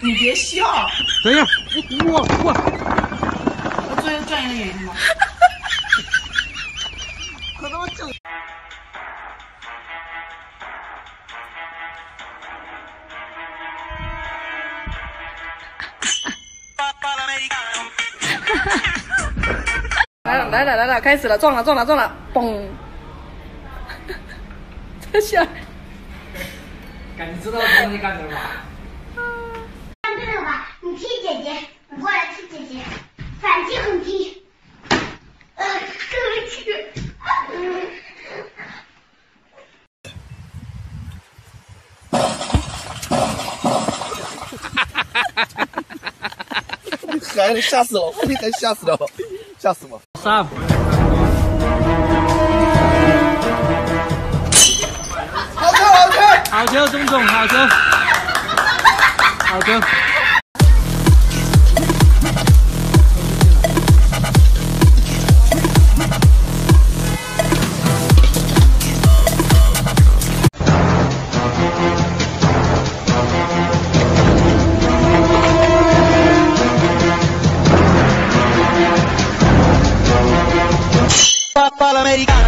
你别笑。等一下，我我我做一个专业的演员吗？可他妈整。来了来了来了，开始了，撞了撞了撞了，嘣！这下赶紧知道我你干什么吧？你可爱的吓死我你可吓死了吓死我三。好球好球好球中中好球。好球。americana.